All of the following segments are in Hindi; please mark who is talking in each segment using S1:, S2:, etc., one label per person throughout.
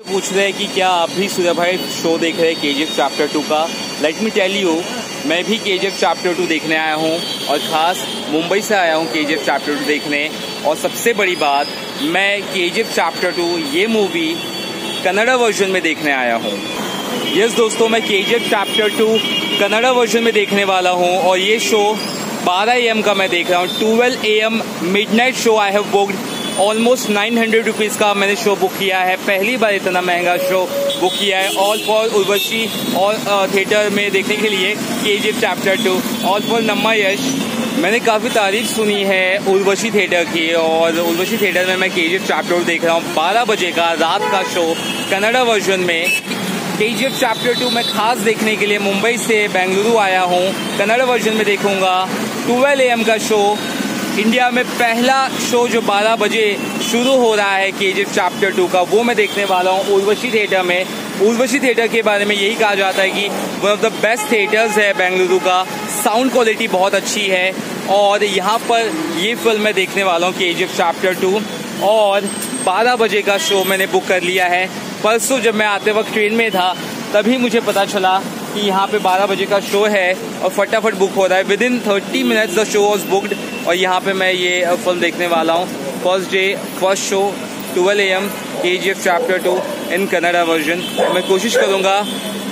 S1: पूछ रहे हैं कि क्या आप भी सूर्य भाई शो देख रहे हैं के जी चैप्टर टू का? लेट मी टेल यू मैं भी के जी चैप्टर टू देखने आया हूँ और ख़ास मुंबई से आया हूँ के जी चैप्टर टू देखने। और सबसे बड़ी बात, मैं के जी चैप्टर टू ये मूवी कन्नड़ा वर्जन में देखने आया हूँ। यस दोस्तों, मैं K G chapter two Kannada version में देखने वाला हूँ और ये शो 12 एम का मैं देख रहा हूँ। 12 AM midnight show I have booked almost nine hundred rupees का मैंने शो बुक किया है। पहली बार इतना महँगा शो बुक किया है। ऑल फॉर उर्वशी और थिएटर में देखने के लिए K G chapter two all for Namma Yash मैंने काफ़ी तारीफ़ सुनी है उर्वशी थिएटर की और उर्वशी थिएटर में मैं के जी चैप्टर देख रहा हूँ। बारह बजे का रात का शो कन्नड़ा वर्जन में। के जी चैप्टर टू मैं खास देखने के लिए मुंबई से बेंगलुरु आया हूँ। कन्नड़ा वर्जन में देखूँगा। ट्वेल्व ए का शो इंडिया में पहला शो जो 12 बजे शुरू हो रहा है के जी चैप्टर टू का, वो मैं देखने वाला हूँ उर्वशी थिएटर में। उर्वशी थिएटर के बारे में यही कहा जाता है कि one of the best theatres है बेंगलुरु का। साउंड क्वालिटी बहुत अच्छी है और यहाँ पर ये फ़िल्म मैं देखने वाला हूँ के जी चैप्टर टू और 12 बजे का शो मैंने बुक कर लिया है। परसों जब मैं आते वक्त ट्रेन में था, तभी मुझे पता चला कि यहाँ पे 12 बजे का शो है और फटाफट बुक हो रहा है। Within thirty minutes the show was booked और यहाँ पे मैं ये फ़िल्म देखने वाला हूँ। First day first show twelve A M K G F chapter two in Kannada version मैं कोशिश करूँगा,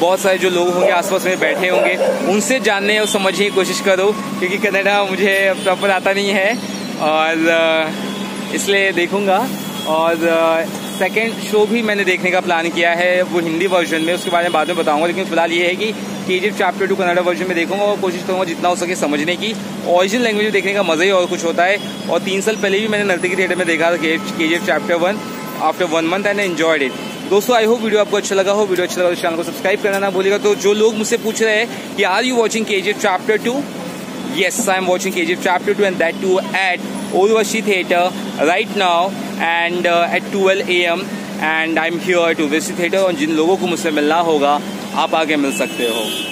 S1: बहुत सारे जो लोग होंगे आसपास में बैठे होंगे, उनसे जानने और समझने की कोशिश करूँ, क्योंकि कन्नड़ा मुझे प्रॉपर आता नहीं है। और इसलिए देखूँगा। और सेकेंड शो भी मैंने देखने का प्लान किया है, वो हिंदी वर्जन में, उसके बारे में बाद में बताऊँगा, लेकिन फ़िलहाल ये है कि K G chapter two Kannada version में देखूँगा और कोशिश करूँगा जितना हो सके समझने की। ओरिजिनल लैंग्वेज में देखने का मज़ा ही और कुछ होता है। और तीन साल पहले भी मैंने नर्तकी थिएटर में देखा था K G chapter one after one month and enjoyed it दोस्तों आई होप वीडियो आपको अच्छा लगा हो वीडियो अच्छा लगा तो चैनल को सब्सक्राइब करना ना भूलेगा तो जो लोग मुझसे पूछ रहे हैं कि are you watching K chapter two yes i'm watching kgf chapter 2 and that too at Urvashi theater right now and uh, at 12 am I am here to visit theatre और जिन लोगों को मुझसे मिलना होगा आप आगे मिल सकते हो।